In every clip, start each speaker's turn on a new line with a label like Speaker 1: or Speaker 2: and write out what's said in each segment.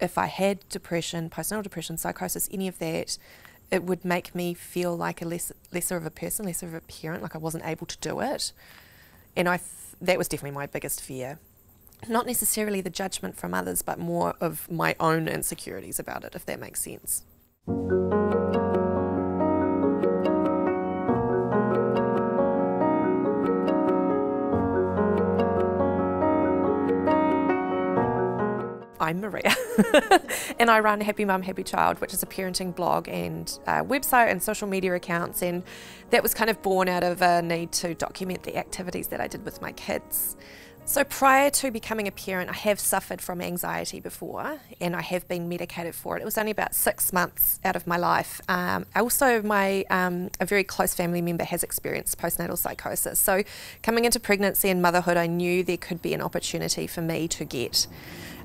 Speaker 1: if I had depression, postnatal depression, psychosis, any of that, it would make me feel like a less, lesser of a person, lesser of a parent, like I wasn't able to do it. And I th- that was definitely my biggest fear. Not necessarily the judgment from others, but more of my own insecurities about it, if that makes sense. I'm Maria, and I run Happy Mum, Happy Child, which is a parenting blog and uh, website and social media accounts. And that was kind of born out of a need to document the activities that I did with my kids. So prior to becoming a parent, I have suffered from anxiety before, and I have been medicated for it. It was only about six months out of my life. Um, also, my um, a very close family member has experienced postnatal psychosis. So, coming into pregnancy and motherhood, I knew there could be an opportunity for me to get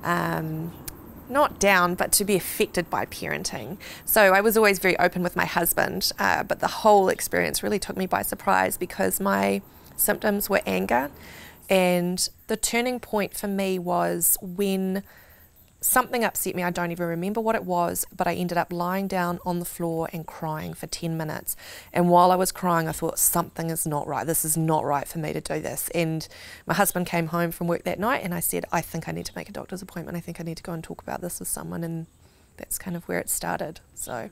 Speaker 1: um, not down, but to be affected by parenting. So I was always very open with my husband, uh, but the whole experience really took me by surprise because my symptoms were anger. And the turning point for me was when something upset me. I don't even remember what it was, but I ended up lying down on the floor and crying for 10 minutes. And while I was crying, I thought, something is not right. This is not right for me to do this. And my husband came home from work that night and I said, I think I need to make a doctor's appointment. I think I need to go and talk about this with someone. And that's kind of where it started. So,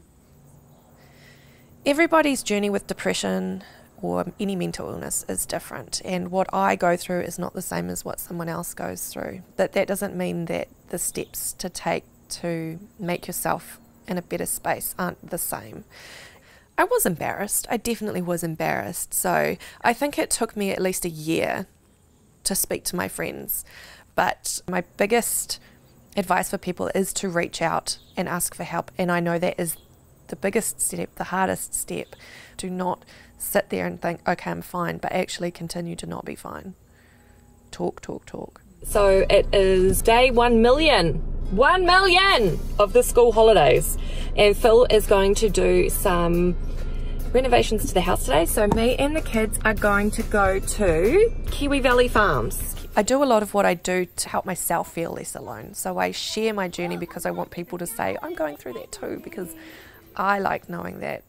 Speaker 1: everybody's journey with depression or any mental illness is different and what I go through is not the same as what someone else goes through. but that doesn't mean that the steps to take to make yourself in a better space aren't the same. I was embarrassed. I definitely was embarrassed. So I think it took me at least a year to speak to my friends. But my biggest advice for people is to reach out and ask for help. And I know that is the biggest step, the hardest step. Do not sit there and think, okay, I'm fine, but actually continue to not be fine. Talk, talk, talk.
Speaker 2: So it is day one million, one million of the school holidays. And Phil is going to do some renovations to the house today. So me and the kids are going to go to Kiwi Valley Farms.
Speaker 1: I do a lot of what I do to help myself feel less alone. So I share my journey because I want people to say, I'm going through that too, because I like knowing that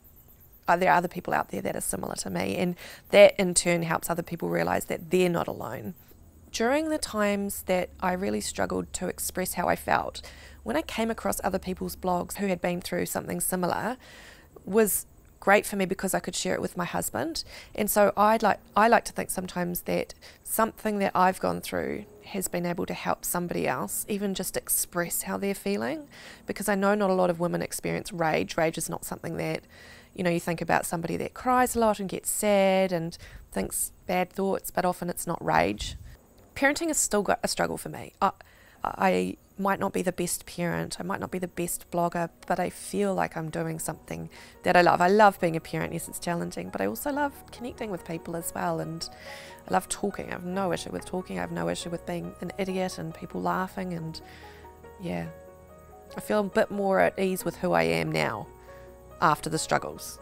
Speaker 1: there are other people out there that are similar to me, and that in turn helps other people realize that they're not alone. During the times that I really struggled to express how I felt, when I came across other people's blogs who had been through something similar, was great for me because I could share it with my husband. And so I'd like I like to think sometimes that something that I've gone through has been able to help somebody else even just express how they're feeling because I know not a lot of women experience rage. Rage is not something that you know, you think about somebody that cries a lot and gets sad and thinks bad thoughts, but often it's not rage. Parenting has still got a struggle for me. I, I might not be the best parent, I might not be the best blogger, but I feel like I'm doing something that I love. I love being a parent, yes, it's challenging, but I also love connecting with people as well. And I love talking. I have no issue with talking, I have no issue with being an idiot and people laughing. And yeah, I feel a bit more at ease with who I am now after the struggles.